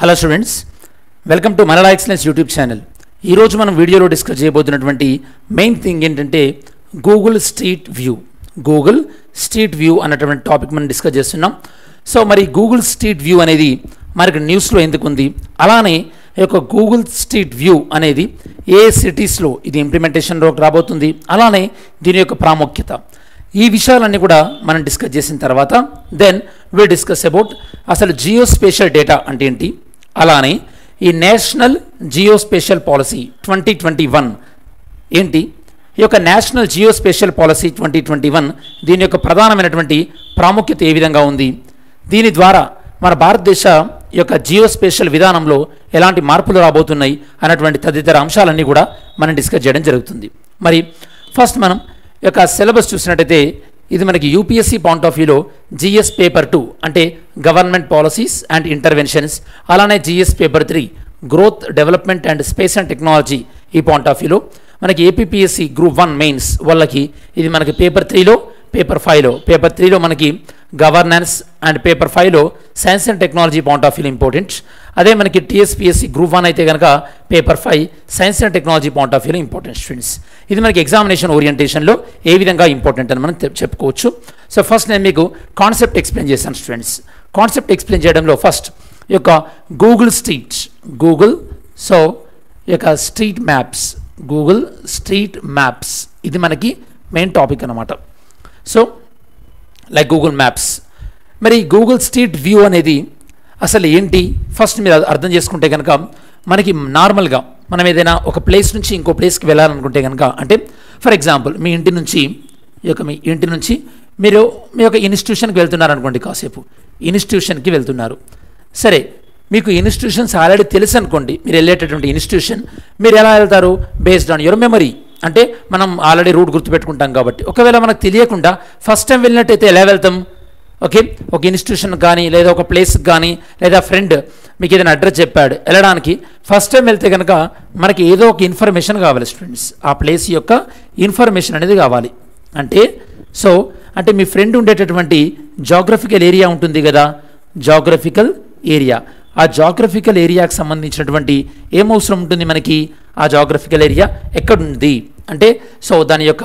Hello students welcome to మనలా excellence YouTube channel ఈరోజు మనం వీడియోలో డిస్కస్ చేయబోతున్నటువంటి మెయిన్ థింగ్ ఏంటంటే Google street view Google street view అన్నటువంటి టాపిక్ మనం డిస్కస్ చేస్తున్నాం. సో మరి గూగుల్ స్ట్రీట్ వ్యూ అనేది మనకి న్యూస్లో ఎందుకు ఉంది? అలానే ఈ యొక్క గూగుల్ స్ట్రీట్ వ్యూ అనేది ఏ సిటీస్లో ఇది ఇంప్లిమెంటేషన్లోకి రాబోతుంది? అలానే దీని యొక్క ప్రాముఖ్యత. ఈ విషయాలన్నీ కూడా మనం డిస్కస్ చేసిన తర్వాత దెన్ వి డిస్కస్ అబౌట్ అసలు జియో స్పేషల్ డేటా అంటే ఏంటి? అలానే ఈ national geospatial policy twenty twenty one ఏంటి? ఈ యొక్క national geospatial policy twenty twenty one దీని యొక్క ప్రధానమైనటువంటి ప్రాముఖ్యత ఏ విధంగా ఉంది? దీని ద్వారా మన భారతదేశ యొక్క జియో స్పెషల్ విధానంలో ఎలాంటి మార్పులు రాబోతున్నాయి అన్నటువంటి తదితర అంశాలన్నీ కూడా మనం డిస్కస్ చేయడం జరుగుతుంది. మరి ఫస్ట్ మనం యొక్క సిలబస్ చూసినట్టయితే ఇది మనకి యూపీఎస్సీ పాయింట్ ఆఫ్ వ్యూలో జిఎస్ పేపర్ టూ అంటే గవర్నమెంట్ పాలసీస్ అండ్ ఇంటర్వెన్షన్స్ అలానే GS paper three growth development and space and technology ఈ పాయింట్ ఆఫ్ వ్యూలో మనకి ఏపీపీఎస్సీ గ్రూప్ వన్ మెయిన్స్ వాళ్ళకి ఇది మనకి పేపర్ త్రీలో పేపర్ ఫైవ్లో పేపర్ త్రీలో మనకి గవర్నెన్స్ అండ్ పేపర్ ఫైవ్లో science and technology point of view important అదే మనకి టీఎస్పీఎస్సీ గ్రూప్ వన్ అయితే కనుక paper five science and technology point of వ్యూలో ఇంపార్టెంట్ స్టూడెంట్స్ ఇది మనకి ఎగ్జామినేషన్ ఓరియంటేషన్లో ఏ విధంగా ఇంపార్టెంట్ అని మనం చెప్పుకోవచ్చు. సో ఫస్ట్ నేను మీకు కాన్సెప్ట్ ఎక్స్ప్లెయిన్ చేశాను స్టూడెంట్స్ కాన్సెప్ట్ ఎక్స్ప్లెయిన్ చేయడంలో ఫస్ట్ ఈ యొక్క గూగుల్ స్ట్రీట్ గూగుల్ సో ఈ యొక్క street maps Google street maps ఇది మనకి మెయిన్ టాపిక్ అనమాట సో లైక్ గూగుల్ మ్యాప్స్ మరి గూగుల్ స్ట్రీట్ వ్యూ అనేది అసలు ఏంటి? ఫస్ట్ మీరు అర్థం చేసుకుంటే కనుక మనకి నార్మల్గా మనం ఏదైనా ఒక ప్లేస్ నుంచి ఇంకో ప్లేస్కి వెళ్ళాలనుకుంటే కనుక అంటే ఫర్ ఎగ్జాంపుల్ మీ ఇంటి నుంచి ఈ యొక్క మీ ఇంటి నుంచి మీరు మీ యొక్క ఇన్స్టిట్యూషన్కి వెళ్తున్నారు అనుకోండి కాసేపు. ఇన్స్టిట్యూషన్కి వెళ్తున్నారు. సరే మీకు ఇన్స్టిట్యూషన్స్ ఆల్రెడీ తెలుసు అనుకోండి మీరు వెళ్ళేటటువంటి ఇన్స్టిట్యూషన్ మీరు ఎలా వెళ్తారు? బేస్డ్ ఆన్ యువర్ మెమరీ అంటే మనం ఆల్రెడీ రూట్ గుర్తుపెట్టుకుంటాం కాబట్టి. ఒకవేళ మనకు తెలియకుండా ఫస్ట్ టైం వెళ్ళినట్టయితే ఎలా వెళ్తాం? ఓకే ఒక ఇన్స్టిట్యూషన్ కానీ లేదా ఒక ప్లేస్కి కానీ లేదా ఫ్రెండ్ మీకు ఏదైనా అడ్రస్ చెప్పాడు వెళ్ళడానికి ఫస్ట్ టైం వెళ్తే కనుక మనకి ఏదో ఒక ఇన్ఫర్మేషన్ కావాలి స్టూడెంట్స్ ఆ ప్లేస్ యొక్క ఇన్ఫర్మేషన్ అనేది కావాలి. అంటే సో అంటే మీ ఫ్రెండ్ ఉండేటటువంటి జాగ్రఫికల్ ఏరియా ఉంటుంది కదా? జాగ్రఫికల్ ఏరియా ఆ జాగ్రఫికల్ ఏరియాకి సంబంధించినటువంటి ఏం అవసరం ఉంటుంది మనకి? ఆ జాగ్రఫికల్ ఏరియా ఎక్కడుంది? అంటే సో దాని యొక్క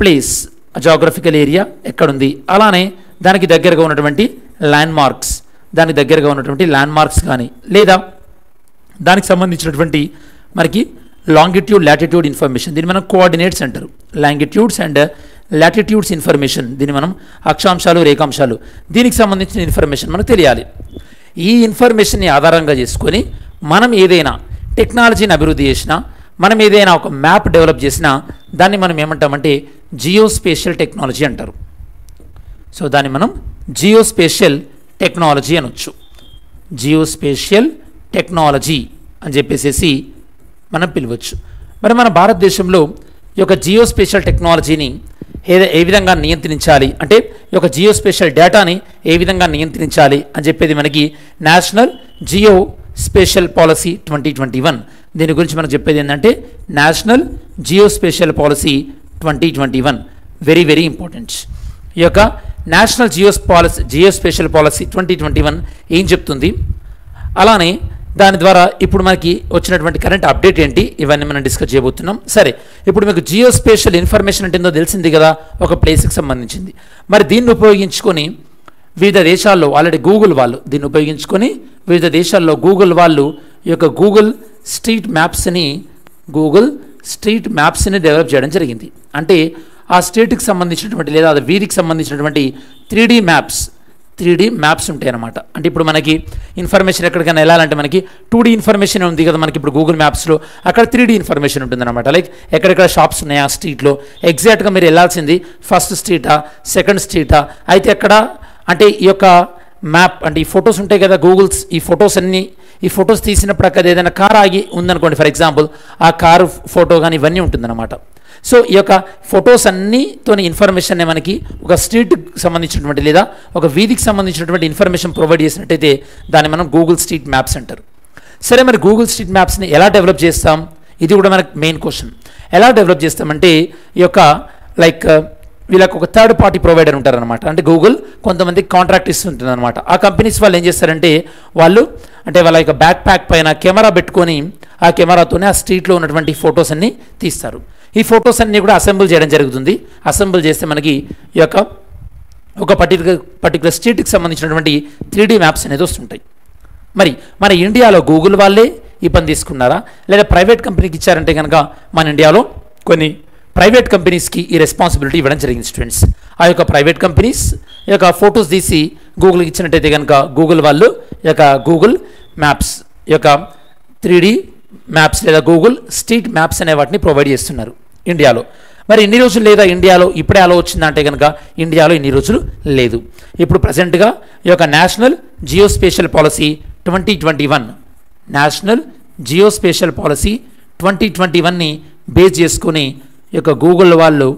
ప్లేస్ జాగ్రఫికల్ ఏరియా ఎక్కడుంది? అలానే దానికి దగ్గరగా ఉన్నటువంటి ల్యాండ్ మార్క్స్ దానికి దగ్గరగా ఉన్నటువంటి ల్యాండ్ మార్క్స్ కానీ లేదా దానికి సంబంధించినటువంటి మనకి లాంగిట్యూడ్ లాటిట్యూడ్ ఇన్ఫర్మేషన్ దీన్ని మనం కోఆర్డినేట్స్ అంటారు. లాంగిట్యూడ్స్ అండ్ లాటిట్యూడ్స్ ఇన్ఫర్మేషన్ దీన్ని మనం అక్షాంశాలు రేఖాంశాలు దీనికి సంబంధించిన ఇన్ఫర్మేషన్ మనకు తెలియాలి. ఈ ఇన్ఫర్మేషన్ని ఆధారంగా చేసుకొని మనం ఏదైనా టెక్నాలజీని అభివృద్ధి చేసినా మనం ఏదైనా ఒక మ్యాప్ డెవలప్ చేసినా దాన్ని మనం ఏమంటామంటే జియోస్పేషియల్ టెక్నాలజీ అంటారు. సో దాన్ని మనం జియో స్పేషియల్ టెక్నాలజీ అనొచ్చు. జియో స్పేషియల్ టెక్నాలజీ అని చెప్పేసేసి మనం పిలవచ్చు. మరి మన భారతదేశంలో ఈ యొక్క జియో స్పేషియల్ టెక్నాలజీని ఏ ఏ విధంగా నియంత్రించాలి? అంటే ఈ యొక్క జియో స్పెషల్ డేటాని ఏ విధంగా నియంత్రించాలి అని చెప్పేది మనకి national geospatial policy twenty twenty one. దీని గురించి మనకు చెప్పేది ఏంటంటే national geospatial policy twenty twenty one. Very very important ఈ యొక్క national geo policy geospatial policy twenty twenty one ఏం చెప్తుంది? అలానే దాని ద్వారా ఇప్పుడు మనకి వచ్చినటువంటి కరెంట్ అప్డేట్ ఏంటి? ఇవన్నీ మనం డిస్కస్ చేయబోతున్నాం. సరే ఇప్పుడు మీకు జియో స్పేషల్ ఇన్ఫర్మేషన్ అంటే ఏందో తెలిసింది కదా? ఒక ప్లేస్కి సంబంధించింది. మరి దీన్ని ఉపయోగించుకొని వివిధ దేశాల్లో ఆల్రెడీ గూగుల్ వాళ్ళు దీన్ని ఉపయోగించుకొని వివిధ దేశాల్లో గూగుల్ వాళ్ళు ఈ యొక్క గూగుల్ స్ట్రీట్ మ్యాప్స్ని గూగుల్ స్ట్రీట్ మ్యాప్స్ని డెవలప్ చేయడం జరిగింది. అంటే ఆ స్టేట్కి సంబంధించినటువంటి లేదా అది వీరికి సంబంధించినటువంటి three maps three D maps ఉంటాయి అనమాట అంటే ఇప్పుడు మనకి ఇన్ఫర్మేషన్ ఎక్కడికైనా వెళ్ళాలంటే మనకి టూ డీ ఇన్ఫర్మేషన్ ఉంది కదా మనకి ఇప్పుడు గూగుల్ మ్యాప్స్లో అక్కడ త్రీ డీ ఇన్ఫర్మేషన్ ఉంటుంది అనమాట లైక్ ఎక్కడెక్కడ షాప్స్ ఉన్నాయి ఆ స్ట్రీట్లో ఎగ్జాక్ట్గా మీరు వెళ్ళాల్సింది ఫస్ట్ స్ట్రీటా సెకండ్ స్ట్రీటా అయితే ఎక్కడ? అంటే ఈ యొక్క మ్యాప్ అంటే ఈ ఫొటోస్ ఉంటాయి కదా గూగుల్స్ ఈ ఫొటోస్ అన్నీ ఈ ఫొటోస్ తీసినప్పుడు అక్కడ ఏదైనా కార్ ఆగి ఉందనుకోండి ఫర్ ఎగ్జాంపుల్ ఆ కారు ఫోటో కానీ ఇవన్నీ ఉంటుందన్నమాట. సో ఈ యొక్క ఫొటోస్ అన్నితోని ఇన్ఫర్మేషన్ మనకి ఒక స్ట్రీట్కి సంబంధించినటువంటి లేదా ఒక వీధికి సంబంధించినటువంటి ఇన్ఫర్మేషన్ ప్రొవైడ్ చేసినట్టయితే దాన్ని మనం గూగుల్ స్ట్రీట్ మ్యాప్స్ అంటారు. సరే మరి గూగుల్ స్ట్రీట్ మ్యాప్స్ని ఎలా డెవలప్ చేస్తాం? ఇది కూడా మనకు మెయిన్ క్వశ్చన్. ఎలా డెవలప్ చేస్తామంటే ఈ యొక్క లైక్ వీళ్ళకి ఒక థర్డ్ పార్టీ ప్రొవైడర్ ఉంటారనమాట అంటే గూగుల్ కొంతమంది కాంట్రాక్ట్ ఇస్తుంటుంది అనమాట ఆ కంపెనీస్ వాళ్ళు ఏం చేస్తారంటే వాళ్ళు అంటే వాళ్ళ యొక్క బ్యాక్ ప్యాక్ పైన కెమెరా పెట్టుకొని ఆ కెమెరాతోనే ఆ స్ట్రీట్లో ఉన్నటువంటి ఫొటోస్ అన్ని తీస్తారు. ఈ ఫొటోస్ అన్నీ కూడా అసెంబుల్ చేయడం జరుగుతుంది. అసెంబుల్ చేస్తే మనకి ఈ యొక్క ఒక పర్టికులర్ పర్టికులర్ స్ట్రీట్కి సంబంధించినటువంటి త్రీ మ్యాప్స్ అనేది వస్తుంటాయి. మరి మన ఇండియాలో గూగుల్ వాళ్ళే ఈ పని తీసుకున్నారా? లేదా ప్రైవేట్ కంపెనీకి ఇచ్చారంటే కనుక మన ఇండియాలో కొన్ని ప్రైవేట్ కంపెనీస్కి ఈ రెస్పాన్సిబిలిటీ ఇవ్వడం జరిగింది స్టూడెంట్స్. ఆ యొక్క ప్రైవేట్ కంపెనీస్ ఈ యొక్క ఫొటోస్ తీసి గూగుల్కి ఇచ్చినట్టయితే కనుక గూగుల్ వాళ్ళు ఈ యొక్క గూగుల్ మ్యాప్స్ ఈ యొక్క త్రీ మ్యాప్స్ లేదా గూగుల్ స్ట్రీట్ మ్యాప్స్ అనే వాటిని ప్రొవైడ్ చేస్తున్నారు. ఇండియాలో. మరి ఇన్ని రోజులు లేదా ఇండియాలో ఇప్పుడే అలా వచ్చిందంటే కనుక ఇండియాలో ఇన్ని రోజులు లేదు. ఇప్పుడు ప్రజెంట్గా ఈ యొక్క national geospatial policy twenty twenty one national geospatial policy twenty twenty వన్ని బేస్ చేసుకుని ఈ యొక్క గూగుల్ వాళ్ళు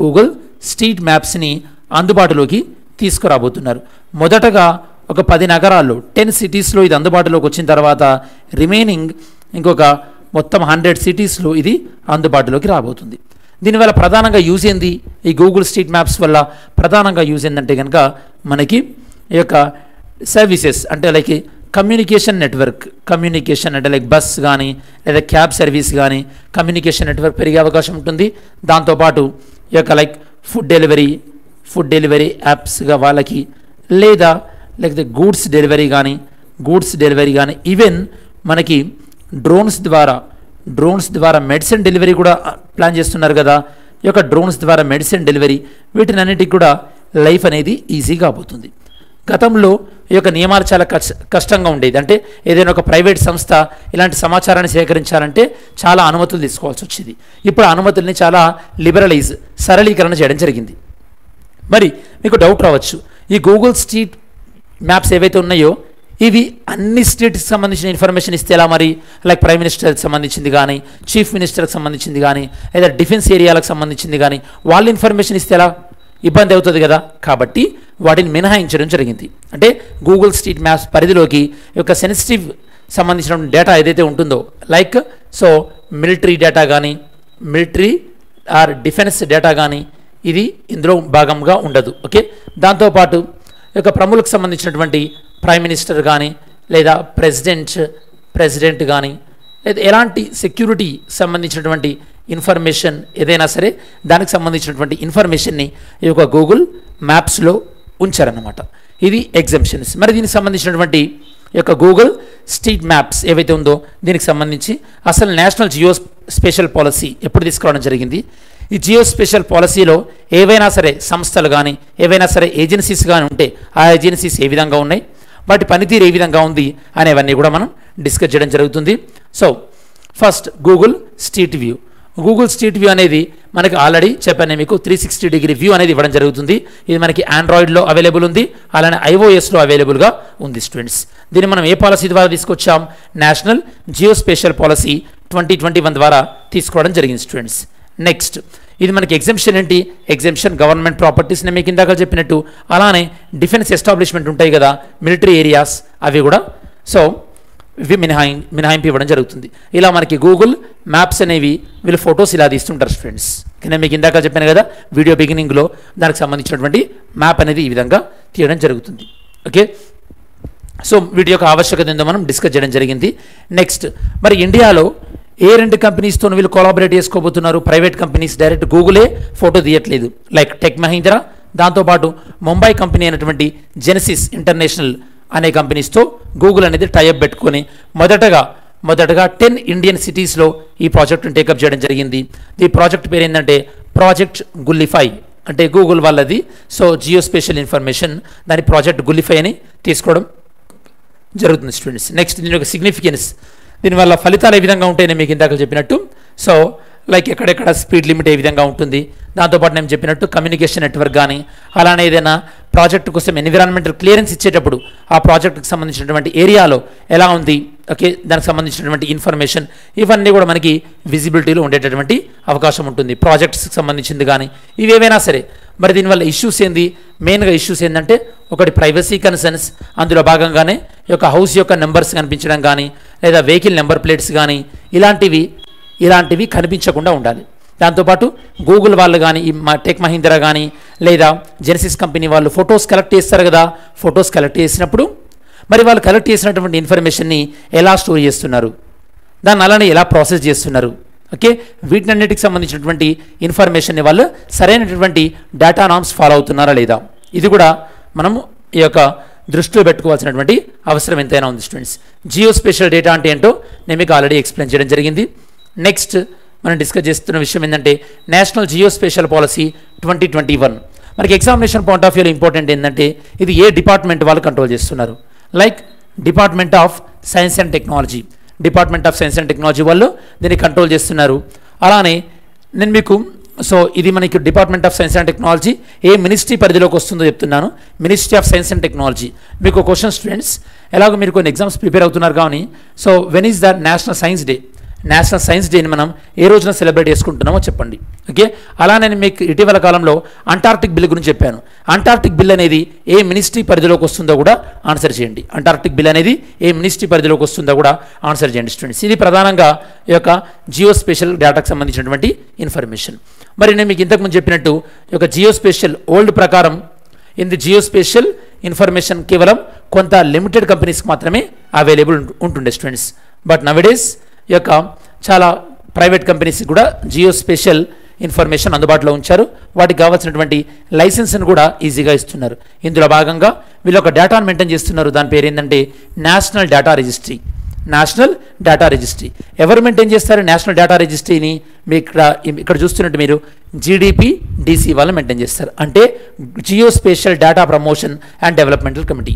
గూగుల్ స్ట్రీట్ మ్యాప్స్ని అందుబాటులోకి తీసుకురాబోతున్నారు. మొదటగా ఒక పది నగరాల్లో టెన్ సిటీస్లో ఇది అందుబాటులోకి వచ్చిన తర్వాత రిమైనింగ్ ఇంకొక మొత్తం హండ్రెడ్ సిటీస్లో ఇది అందుబాటులోకి రాబోతుంది. దీనివల్ల ప్రధానంగా యూజ్ ఏంది? ఈ గూగుల్ స్ట్రీట్ మ్యాప్స్ వల్ల ప్రధానంగా యూజ్ ఏంటంటే కనుక మనకి ఈ యొక్క సర్వీసెస్ అంటే లైక్ కమ్యూనికేషన్ నెట్వర్క్ కమ్యూనికేషన్ అంటే లైక్ బస్ కానీ లేదా క్యాబ్ సర్వీస్ కానీ కమ్యూనికేషన్ నెట్వర్క్ పెరిగే అవకాశం ఉంటుంది. దాంతోపాటు ఈ యొక్క like food delivery food delivery యాప్స్గా వాళ్ళకి లేదా లేకపోతే గూడ్స్ డెలివరీ కానీ గూడ్స్ డెలివరీ కానీ ఈవెన్ మనకి డ్రోన్స్ ద్వారా డ్రోన్స్ ద్వారా మెడిసిన్ డెలివరీ కూడా ప్లాన్ చేస్తున్నారు కదా. ఈ యొక్క డ్రోన్స్ ద్వారా మెడిసిన్ డెలివరీ వీటినన్నిటికి కూడా లైఫ్ అనేది ఈజీగా అవుతుంది గతంలో ఈ యొక్క నియమాలు చాలా కష్ట కష్టంగా ఉండేది. అంటే ఏదైనా ఒక ప్రైవేట్ సంస్థ ఇలాంటి సమాచారాన్ని సేకరించాలంటే చాలా అనుమతులు తీసుకోవాల్సి వచ్చేది. ఇప్పుడు అనుమతుల్ని చాలా లిబరలైజ్ సరళీకరణ చేయడం జరిగింది. మరి మీకు డౌట్ రావచ్చు. ఈ గూగుల్ స్ట్రీట్ మ్యాప్స్ ఏవైతే ఉన్నాయో ఇవి అన్ని స్టేట్కి సంబంధించిన ఇన్ఫర్మేషన్ ఇస్తే ఎలా మరి? లైక్ ప్రైమ్ మినిస్టర్కి సంబంధించింది కానీ చీఫ్ మినిస్టర్కి సంబంధించింది కానీ లేదా డిఫెన్స్ ఏరియాలకు సంబంధించింది కానీ వాళ్ళు ఇన్ఫర్మేషన్ ఇస్తే ఎలా? ఇబ్బంది అవుతుంది కదా? కాబట్టి వాటిని మినహాయించడం జరిగింది. అంటే గూగుల్ స్ట్రీట్ మ్యాప్స్ పరిధిలోకి యొక్క సెన్సిటివ్ సంబంధించిన డేటా ఏదైతే ఉంటుందో లైక్ సో మిలిటరీ డేటా కానీ మిలిటరీ ఆర్ డిఫెన్స్ డేటా కానీ ఇది ఇందులో భాగంగా ఉండదు. ఓకే? దాంతోపాటు యొక్క ప్రముఖులకు సంబంధించినటువంటి ప్రైమ్ మినిస్టర్ కానీ లేదా ప్రెసిడెంట్ ప్రెసిడెంట్ కానీ లేదా ఎలాంటి సెక్యూరిటీ సంబంధించినటువంటి ఇన్ఫర్మేషన్ ఏదైనా సరే దానికి సంబంధించినటువంటి ఇన్ఫర్మేషన్ని ఈ యొక్క గూగుల్ మ్యాప్స్లో ఉంచారన్నమాట. ఇది ఎగ్జంప్షన్స్. మరి దీనికి సంబంధించినటువంటి ఈ యొక్క గూగుల్ స్ట్రీట్ మ్యాప్స్ ఏవైతే ఉందో దీనికి సంబంధించి అసలు నేషనల్ జియో స్పెషల్ పాలసీ ఎప్పుడు తీసుకురావడం జరిగింది? ఈ జియో స్పెషల్ పాలసీలో ఏవైనా సరే సంస్థలు కానీ ఏవైనా సరే ఏజెన్సీస్ కానీ ఉంటే ఆ ఏజెన్సీస్ ఏ విధంగా ఉన్నాయి? వాటి పనితీరు ఏ విధంగా ఉంది అనేవన్నీ కూడా మనం డిస్కస్ చేయడం జరుగుతుంది. So first Google street view Google street view అనేది మనకి ఆల్రెడీ చెప్పాను మీకు త్రీ సిక్స్టీ డిగ్రీ వ్యూ అనేది ఇవ్వడం జరుగుతుంది. ఇది మనకి ఆండ్రాయిడ్లో అవైలబుల్ ఉంది అలానే ఐఓఎస్లో అవైలబుల్గా ఉంది స్టూడెంట్స్ దీన్ని మనం ఏ పాలసీ ద్వారా తీసుకొచ్చాం? National geospatial policy twenty twenty one ద్వారా తీసుకోవడం జరిగింది స్టూడెంట్స్ నెక్స్ట్ ఇది మనకి ఎగ్జెంప్షన్ ఏంటి? ఎగ్జెంప్షన్ గవర్నమెంట్ ప్రాపర్టీస్ నేను మీకు ఇందాక చెప్పినట్టు. అలానే డిఫెన్స్ ఎస్టాబ్లిష్మెంట్ ఉంటాయి కదా మిలిటరీ ఏరియాస్ అవి కూడా. సో ఇవి మినహాయి మినహాయింపు ఇవ్వడం జరుగుతుంది. ఇలా మనకి గూగుల్ మ్యాప్స్ అనేవి వీళ్ళు ఫొటోస్ ఇలా తీస్తుంటారు ఫ్రెండ్స్ నేను మీకు ఇందాక చెప్పాను కదా వీడియో బిగినింగ్లో దానికి సంబంధించినటువంటి మ్యాప్ అనేది ఈ విధంగా తీయడం జరుగుతుంది. ఓకే సో వీటి యొక్క ఆవశ్యకత ఏందో మనం డిస్కస్ చేయడం జరిగింది. నెక్స్ట్ మరి ఇండియాలో ఏ రెండు కంపెనీస్తో వీళ్ళు కొలాబరేట్ చేసుకోబోతున్నారు? ప్రైవేట్ కంపెనీస్ డైరెక్ట్ గూగులే ఫోటో తీయట్లేదు. లైక్ టెక్ మహీంద్రా దాంతోపాటు ముంబై కంపెనీ అయినటువంటి జెనసిస్ ఇంటర్నేషనల్ అనే కంపెనీస్తో గూగుల్ అనేది టైఅప్ పెట్టుకొని మొదటగా మొదటగా టెన్ ఇండియన్ సిటీస్లో ఈ ప్రాజెక్టును టేకప్ చేయడం జరిగింది. ఈ ప్రాజెక్ట్ పేరు ఏంటంటే ప్రాజెక్ట్ గుల్లిఫై అంటే గూగుల్ వాళ్ళది. సో జియో స్పెషల్ ఇన్ఫర్మేషన్ దాని ప్రాజెక్ట్ గుల్లిఫై అని తీసుకోవడం జరుగుతుంది స్టూడెంట్స్. నెక్స్ట్ దీని యొక్క సిగ్నిఫికెన్స్ దీనివల్ల ఫలితాలు ఏ విధంగా ఉంటాయని మీకు ఇందాక చెప్పినట్టు. సో లైక్ ఎక్కడెక్కడ స్పీడ్ లిమిట్ ఏ విధంగా ఉంటుంది. దాంతోపాటు నేను చెప్పినట్టు కమ్యూనికేషన్ నెట్వర్క్ కానీ అలానే ఏదైనా ప్రాజెక్ట్ కోసం ఎన్విరాన్మెంటల్ క్లియరెన్స్ ఇచ్చేటప్పుడు ఆ ప్రాజెక్టుకు సంబంధించినటువంటి ఏరియాలో ఎలా ఉంది ఓకే దానికి సంబంధించినటువంటి ఇన్ఫర్మేషన్ ఇవన్నీ కూడా మనకి విజిబిలిటీలో ఉండేటటువంటి అవకాశం ఉంటుంది. ప్రాజెక్ట్స్కి సంబంధించింది కానీ ఇవేవైనా సరే మరి దీనివల్ల ఇష్యూస్ ఏంది? మెయిన్గా ఇష్యూస్ ఏంటంటే ఒకటి ప్రైవసీ కన్సర్న్స్ అందులో భాగంగానే యొక్క హౌస్ యొక్క నెంబర్స్ కనిపించడం కానీ లేదా వెహికల్ నెంబర్ ప్లేట్స్ కానీ ఇలాంటివి ఇలాంటివి కనిపించకుండా ఉండాలి. దాంతోపాటు గూగుల్ వాళ్ళు కానీ మా టెక్ మహీంద్రా కానీ లేదా జెనసిస్ కంపెనీ వాళ్ళు ఫొటోస్ కలెక్ట్ చేస్తారు కదా ఫొటోస్ కలెక్ట్ చేసినప్పుడు మరి వాళ్ళు కలెక్ట్ చేసినటువంటి ఇన్ఫర్మేషన్ని ఎలా స్టోర్ చేస్తున్నారు? దాన్ని అలానే ఎలా ప్రాసెస్ చేస్తున్నారు? ఓకే? వీటినన్నిటికి సంబంధించినటువంటి ఇన్ఫర్మేషన్ని వాళ్ళు సరైనటువంటి డేటా నామ్స్ ఫాలో అవుతున్నారా లేదా? ఇది కూడా మనం ఈ యొక్క దృష్టిలో పెట్టుకోవాల్సినటువంటి అవసరం ఎంతైనా ఉంది స్టూడెంట్స్ జియో స్పెషల్ డేటా అంటే ఏంటో నేను మీకు ఆల్రెడీ ఎక్స్ప్లెయిన్ చేయడం జరిగింది. నెక్స్ట్ మనం డిస్కస్ చేస్తున్న విషయం ఏంటంటే national geo spatial policy twenty twenty one మనకి ఎగ్జామినేషన్ పాయింట్ ఆఫ్ వ్యూలో ఇంపార్టెంట్ ఏంటంటే ఇది ఏ డిపార్ట్మెంట్ వాళ్ళు కంట్రోల్ చేస్తున్నారు? Like department of science and technology department of science and technology వాళ్ళు దీన్ని కంట్రోల్ చేస్తున్నారు. అలానే నేను మీకు సో ఇది మనకి department of science and technology A ministry పరిధిలోకి వస్తుందో చెప్తున్నాను. Ministry of science and technology. మీకు క్వశ్చన్ స్టూడెంట్స్ ఎలాగో మీరు కొన్ని ఎగ్జామ్స్ ప్రిపేర్ అవుతున్నారు కానీ so when is the national science day national science డేని మనం ఏ రోజున సెలబ్రేట్ చేసుకుంటున్నామో చెప్పండి. ఓకే? అలా నేను మీకు ఇటీవల కాలంలో అంటార్క్టిక్ బిల్ గురించి చెప్పాను. అంటార్క్టిక్ బిల్ అనేది ఏ మినిస్ట్రీ పరిధిలోకి వస్తుందో కూడా ఆన్సర్ చేయండి. అంటార్క్టిక్ బిల్ అనేది ఏ మినిస్ట్రీ పరిధిలోకి వస్తుందో కూడా ఆన్సర్ చేయండి స్టూడెంట్స్. ఇది ప్రధానంగా ఈ యొక్క జియో స్పెషల్ డేటాకు సంబంధించినటువంటి ఇన్ఫర్మేషన్. మరి నేను మీకు ఇంతకుముందు చెప్పినట్టు ఈ యొక్క జియో స్పెషల్ ఓల్డ్ ప్రకారం in the geo spatial information కేవలం కొంత లిమిటెడ్ కంపెనీస్కి మాత్రమే అవైలబుల్ ఉంటుండే students. But now it is యొక్క చాలా ప్రైవేట్ కంపెనీస్ కూడా జియో స్పెషల్ ఇన్ఫర్మేషన్ అందుబాటులో ఉంచారు. వాటికి కావాల్సినటువంటి లైసెన్స్ను కూడా ఈజీగా ఇస్తున్నారు. ఇందులో భాగంగా వీళ్ళు ఒక డేటాను మెయింటైన్ చేస్తున్నారు. దాని పేరు ఏంటంటే national data registry. National data registry. ఎవరు మెయింటైన్ చేస్తారు నేషనల్ డేటా రిజిస్ట్రీని? మీ ఇక్కడ ఇక్కడ చూస్తున్నట్టు మీరు జీడిపి డీసీ వాళ్ళు మెయింటైన్ చేస్తారు. అంటే geo spatial data promotion and developmental committee.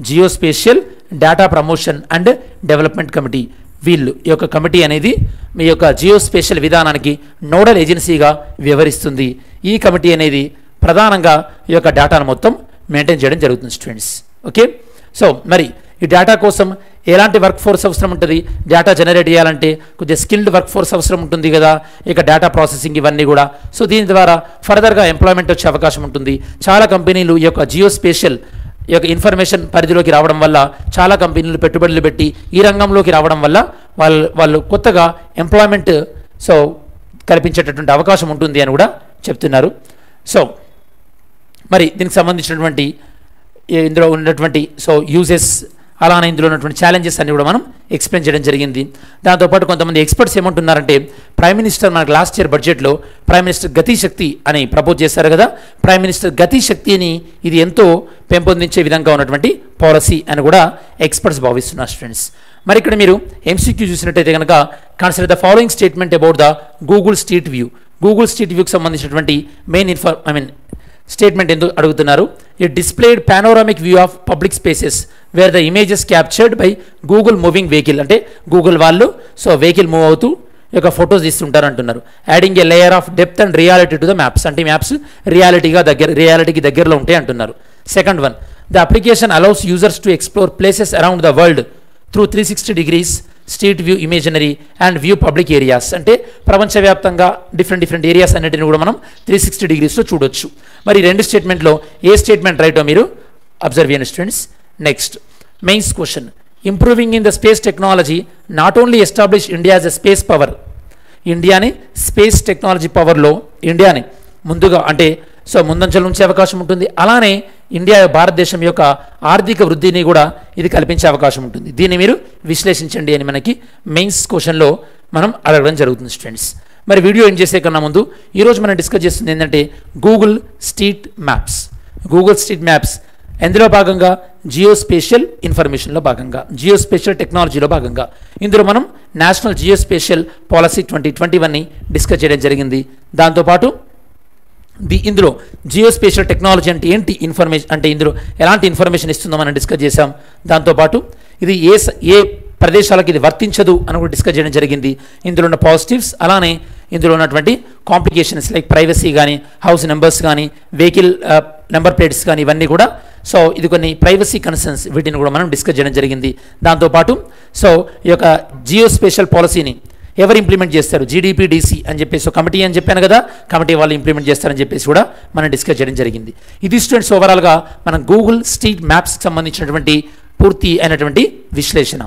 Geo spatial data promotion and development committee. వీళ్ళు ఈ యొక్క కమిటీ అనేది మీ యొక్క జియో స్పేషల్ విధానానికి నోడల్ ఏజెన్సీగా వ్యవహరిస్తుంది. ఈ కమిటీ అనేది ప్రధానంగా ఈ యొక్క డేటాను మొత్తం మెయింటైన్ చేయడం జరుగుతుంది స్టూడెంట్స్. ఓకే? సో మరి ఈ డేటా కోసం ఎలాంటి వర్క్ ఫోర్స్ అవసరం ఉంటుంది? డేటా జనరేట్ చేయాలంటే కొద్దిగా స్కిల్డ్ వర్క్ ఫోర్స్ అవసరం ఉంటుంది కదా? ఇక డేటా ప్రాసెసింగ్ ఇవన్నీ కూడా. సో దీని ద్వారా ఫర్దర్గా ఎంప్లాయ్మెంట్ వచ్చే అవకాశం ఉంటుంది. చాలా కంపెనీలు ఈ యొక్క జియో స్పేషల్ యొక్క ఇన్ఫర్మేషన్ పరిధిలోకి రావడం వల్ల చాలా కంపెనీలు పెట్టుబడులు పెట్టి ఈ రంగంలోకి రావడం వల్ల వాళ్ళు వాళ్ళు కొత్తగా ఎంప్లాయ్మెంట్ సో కల్పించేటటువంటి అవకాశం ఉంటుంది అని కూడా చెప్తున్నారు. సో మరి దీనికి సంబంధించినటువంటి ఇందులో ఉన్నటువంటి సో యూజెస్ అలానే ఇందులో ఉన్నటువంటి ఛాలెంజెస్ అన్ని కూడా మనం ఎక్స్ప్లెయిన్ చేయడం జరిగింది. దాంతోపాటు కొంతమంది ఎక్స్పర్ట్స్ ఏమంటున్నారంటే ప్రైమ్ మినిస్టర్ మనకు లాస్ట్ ఇయర్ బడ్జెట్లో ప్రైమ్ మినిస్టర్ గతి శక్తి అని ప్రపోజ్ చేశారు కదా ప్రైమ్ మినిస్టర్ గతి శక్తిని ఇది ఎంతో పెంపొందించే విధంగా ఉన్నటువంటి పాలసీ అని కూడా ఎక్స్పర్ట్స్ భావిస్తున్నారు స్టూడెంట్స్ మరి ఇక్కడ మీరు ఎంసీక్యూ చూసినట్టయితే కనుక consider the following statement about the Google street view Google street వ్యూకి సంబంధించినటువంటి main infer I mean statement ఎందుకు అడుగుతున్నారు. ఈ displayed panoramic view of public spaces where the images captured by Google moving vehicle అంటే Google వాళ్ళు so vehicle move అవుతూ యొక్క photos ఇస్తుంటారు అంటున్నారు adding a layer of depth and reality to the maps అంటే మ్యాప్స్ రియాలిటీగా దగ్గర రియాలిటీకి దగ్గరలో ఉంటాయి అంటున్నారు. Second one the application allows users to explore places around the world through three sixty degrees street view imaginary and view public areas. అంటే ప్రపంచవ్యాప్తంగా different different areas అన్నిటిని కూడా మనం త్రీ సిక్స్టీ డిగ్రీస్లో చూడొచ్చు. మరి రెండు స్టేట్మెంట్లో ఏ స్టేట్మెంట్ రైటో మీరు అబ్జర్వ్ చేయండి students next mains question improving in the space technology not only establish India as a space power ఇండియాని స్పేస్ టెక్నాలజీ పవర్లో ఇండియాని ముందుగా అంటే సో ముందంచెలు ఉంచే అవకాశం ఉంటుంది. అలానే ఇండియా భారతదేశం యొక్క ఆర్థిక వృద్ధిని కూడా ఇది కల్పించే అవకాశం ఉంటుంది. దీన్ని మీరు విశ్లేషించండి అని మనకి మెయిన్స్ క్వశ్చన్లో మనం అడగడం జరుగుతుంది స్టూడెంట్స్. మరి వీడియో ఏం చేసే కన్నా ముందు ఈరోజు మనం డిస్కస్ చేస్తుంది ఏంటంటే Google street maps. Google street maps ఎందులో భాగంగా? జియోస్పేషియల్ ఇన్ఫర్మేషన్లో భాగంగా. జియోస్పేషియల్ టెక్నాలజీలో భాగంగా. ఇందులో మనం national geospatial policy twenty twenty వన్ని డిస్కస్ చేయడం జరిగింది. దాంతోపాటు ది ఇందులో జియోస్పేషియల్ టెక్నాలజీ అంటే ఏంటి ఇన్ఫర్మేషన్ అంటే ఇందులో ఎలాంటి ఇన్ఫర్మేషన్ ఇస్తుందో మనం డిస్కస్ చేసాం దాంతోపాటు ఇది ఏ స- ఏ ప్రదేశాలకు ఇది వర్తించదు అని కూడా డిస్కస్ చేయడం జరిగింది. ఇందులో ఉన్న పాజిటివ్స్ అలానే ఇందులో ఉన్నటువంటి కాంప్లికేషన్స్ లైక్ ప్రైవసీ కానీ హౌస్ నెంబర్స్ కానీ వెహికల్ నెంబర్ ప్లేట్స్ కానీ ఇవన్నీ కూడా. సో ఇది కొన్ని ప్రైవసీ కన్సర్న్స్ వీటిని కూడా మనం డిస్కస్ చేయడం జరిగింది. దాంతోపాటు సో ఈ యొక్క జియో స్పెషల్ పాలసీని ఎవరు ఇంప్లిమెంట్ చేస్తారు? జీడీపీడీసీ అని చెప్పేసి కమిటీ అని చెప్పాను కదా కమిటీ వాళ్ళు ఇంప్లిమెంట్ చేస్తారని చెప్పేసి కూడా మనం డిస్కస్ చేయడం జరిగింది. ఇది స్టూడెంట్స్ ఓవరాల్గా మనం గూగుల్ స్ట్రీట్ మ్యాప్స్కి సంబంధించినటువంటి పూర్తి అయినటువంటి విశ్లేషణ.